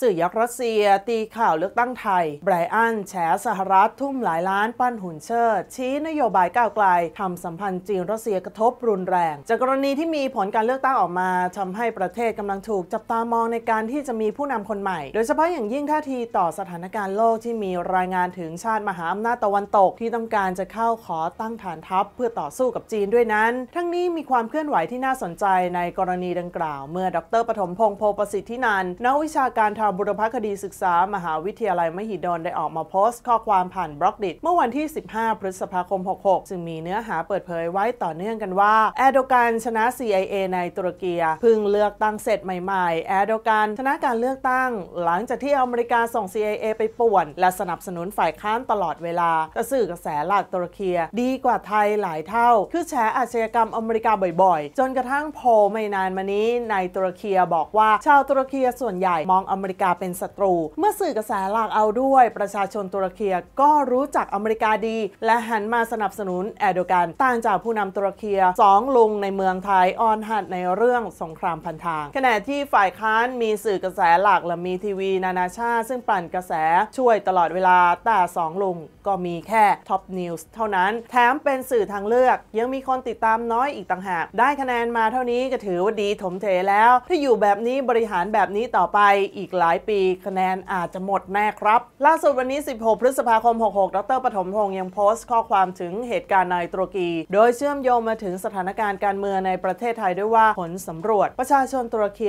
สื่อยักษ์รัสเซีย ตีข่าวเลือกตั้งไทย ไบรอันแฉสหรัฐทุ่มหลายล้านปั้นหุ่นเชิด ชี้นโยบายก้าวไกลทำสัมพันธ์จีนรัสเซียกระทบรุนแรง จากกรณีที่มีผลการเลือกตั้งออกมาทำให้ประเทศกำลังถูกจับตามองในการที่จะมีผู้นำคนใหม่ โดยเฉพาะอย่างยิ่งท่าทีต่อสถานการณ์โลกที่มีรายงานถึงชาติมหาอำนาจตะวันตก ที่ต้องการจะเข้าขอตั้งฐานทัพเพื่อต่อสู้กับจีนด้วยนั้น ทั้งนี้มีความเคลื่อนไหวที่น่าสนใจในกรณีดังกล่าว เมื่อดรปฐมพงษ์โพประสิทธินันนักวิชาการทาบุรพคดีศึกษามหาวิทยาลัยมหิดลได้ออกมาโพสต์ ข้อความผ่านบล็อกดิเมื่อวันที่ 15 พฤษภาคม 66 ซึ่งมีเนื้อหาเปิดเผยไว้ต่อเนื่องกันว่าแอร์โดกันชนะ CIA ในตุรกีพึ่งเลือกตั้งเสร็จใหม่ๆ แอร์โดกันชนะการเลือกตั้ง หลังจากที่อเมริกาส่ง CIA ไปป่วน และสนับสนุนฝ่ายค้านตลอดเวลาแต่สื่อกระแสหลักตุรกีดีกว่าไทยหลายเท่า คือแฉอาชญากรรมอเมริกาบ่อยๆ จนกระทั่งโพลไม่นานมานี้ในตุรกีบอกว่า ชาวตุรกีส่วนใหญ่มองอเมริกาเป็นศัตรู เมื่อสื่อกระแสหลักเอาด้วย ประชาชนตุรกีก็รู้จักอเมริกาดี และหันมาสนับสนุนแอโดกันต่างจากผู้นำตุรกีสองลุงในเมืองไทยออนหัดในเรื่องสงครามพันทาง ขณะที่ฝ่ายค้านมีสื่อกระแสหลักและมีทีวีนานาชาติ ซึ่งปั่นกระแสช่วยตลอดเวลาแต่สองลุงก็มีแค่ Top News เท่านั้น แถมเป็นสื่อทางเลือก ยังมีคนติดตามน้อยอีกต่างหาก ได้คะแนนมาเท่านี้ก็ถือว่าดีถมเถแล้ว ถ้าอยู่แบบนี้บริหารแบบนี้ต่อไปอีกหลายปีคะแนนอาจจะหมดแน่ครับ ล่าสุดวันนี้ 16 พฤษภาคม 66 ดรปฐมพงษ์ยังโพสต์ข้อความถึงเหตุการณ์ในตุรกี โดยเชื่อมโยงมาถึงสถานการณ์การเมืองในประเทศไทยด้วยว่าผลสำรวจประชาชนตุรกี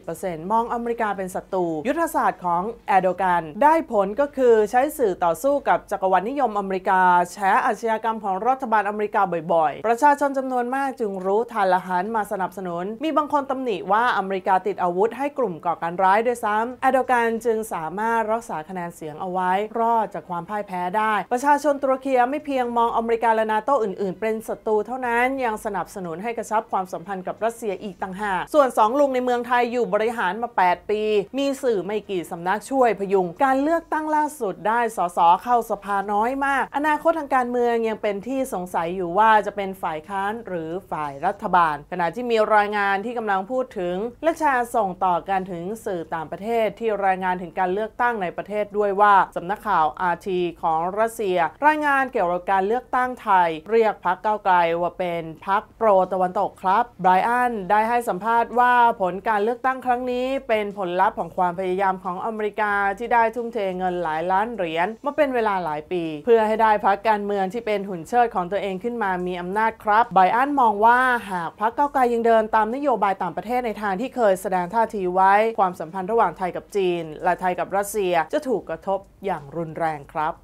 90%มองอเมริกาเป็นศัตรู ยุทธศาสตร์ของแอร์โดกันได้ผลก็คือใช้สื่อต่อสู้กับจักรวรรดินิยมอเมริกา แฉอาชญากรรมของรัฐบาลอเมริกาบ่อย ๆ ประชาชนจำนวนมากจึงรู้ทันละหันมาสนับสนุน มีบางคนตำหนิว่าอเมริกาติดอาวุธให้กลุ่มก่อการร้ายด้วยซ้ำแอร์โดกันจึงสามารถรักษาคะแนนเสียงเอาไว้ รอดจากความพ่ายแพ้ได้ ประชาชนตุรกีไม่เพียงมองอเมริกาและนาโตอื่น ๆ เป็นศัตรูเท่านั้นยังสนับสนุนให้กระชับความสัมพันธ์กับรัสเซียอีกต่างหากส่วนสองลุงในเมืองไทยอยู่บริหารมา 8 ปี มีสื่อไม่กี่สำนักช่วยพยุง การเลือกตั้งล่าสุดได้สสเข้าสภาน้อยมาก อนาคตทางการเมืองยังเป็นที่สงสัยอยู่ว่าจะเป็นฝ่ายค้านหรือฝ่ายรัฐบาล ขณะที่มีรายงานที่กำลังพูดถึงเลือกชาส่งต่อการถึงสื่อต่างประเทศที่รายงานถึงการเลือกตั้งในประเทศด้วยว่าสำนักข่าว RT ของรัสเซีย รายงานเกี่ยวกับการเลือกตั้งไทย เรียกพักเก้าไกลว่าเป็นพักโปรตะวันตกครับไบรอันได้ให้สัมภาษณ์ว่าผลการเลือกตั้งครั้งนี้ เป็นผลลัพธ์ของความพยายามของอเมริกาที่ได้ทุ่มเทเงินหลายล้านเหรียญมาเป็นเวลาหลายปี เพื่อให้ได้พักการเมืองที่เป็นหุ่นเชิดของตัวเองขึ้นมามีอำนาจครับไบรอันมองว่าหากพักเก้าไกลยังเดินตามนโยบายต่างประเทศในทางที่เคยแสดงท่าทีไว้ ความสัมพันธ์ระหว่างไทยกับกับจีนและไทยกับรัสเซียจะถูกกระทบอย่างรุนแรงครับ